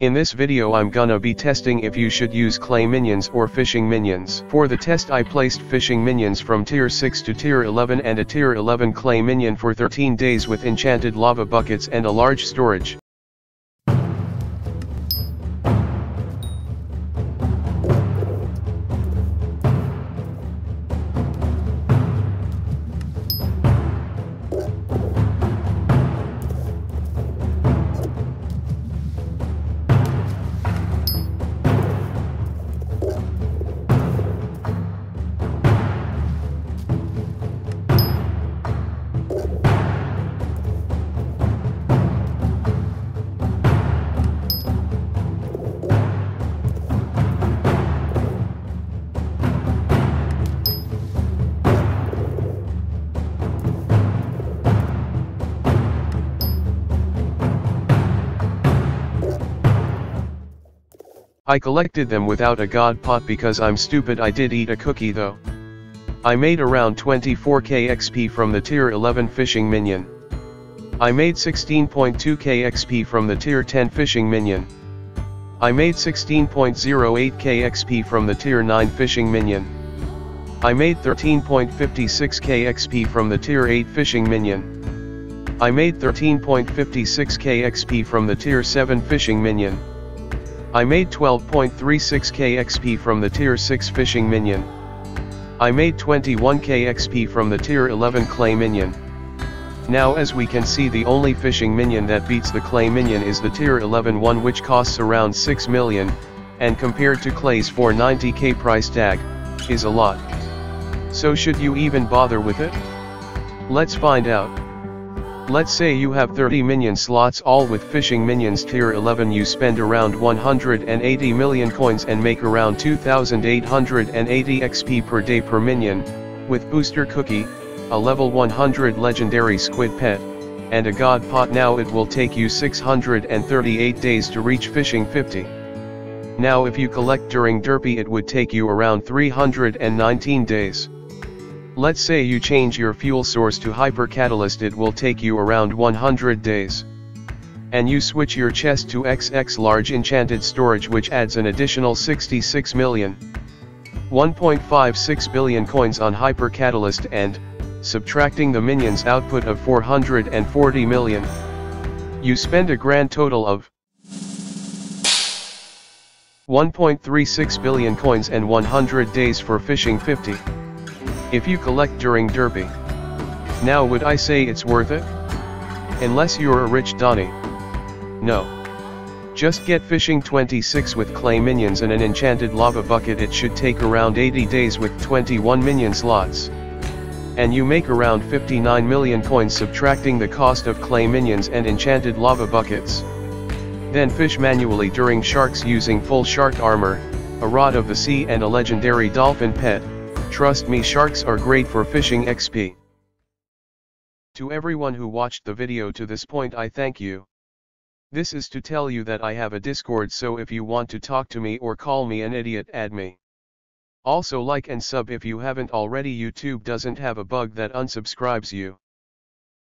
In this video I'm gonna be testing if you should use clay minions or fishing minions. For the test I placed fishing minions from tier 6 to tier 11 and a tier 11 clay minion for 13 days with enchanted lava buckets and a large storage. I collected them without a god pot because I'm stupid I did eat a cookie though. I made around 24k XP from the tier 11 fishing minion. I made 16.2k XP from the tier 10 fishing minion. I made 16.08k XP from the tier 9 fishing minion. I made 13.56k XP from the tier 8 fishing minion. I made 13.56k XP from the tier 7 fishing minion. I made 12.36k XP from the tier 6 fishing minion. I made 21k XP from the tier 11 clay minion. Now as we can see the only fishing minion that beats the clay minion is the tier 11 one which costs around 6 million, and compared to clay's 490k price tag, is a lot. So should you even bother with it? Let's find out. Let's say you have 30 minion slots all with fishing minions tier 11 you spend around 180 million coins and make around 2880 XP per day per minion, with booster cookie, a level 100 legendary squid pet, and a god pot now it will take you 638 days to reach fishing 50. Now if you collect during derpy it would take you around 319 days. Let's say you change your fuel source to hyper catalyst it will take you around 100 days. And you switch your chest to XX large enchanted storage which adds an additional 66 million. 1.56 billion coins on hyper catalyst and, subtracting the minions output of 440 million. You spend a grand total of 1.36 billion coins and 100 days for fishing 50. If you collect during Derpy. Now would I say it's worth it? Unless you're a rich Donny. No. Just get fishing 26 with clay minions and an enchanted lava bucket it should take around 80 days with 21 minion slots. And you make around 59 million coins subtracting the cost of clay minions and enchanted lava buckets. Then fish manually during sharks using full shark armor, a rod of the sea and a legendary dolphin pet, Trust me sharks are great for fishing XP. To everyone who watched the video to this point I thank you. This is to tell you that I have a discord so if you want to talk to me or call me an idiot add me. Also like and sub if you haven't already YouTube doesn't have a bug that unsubscribes you.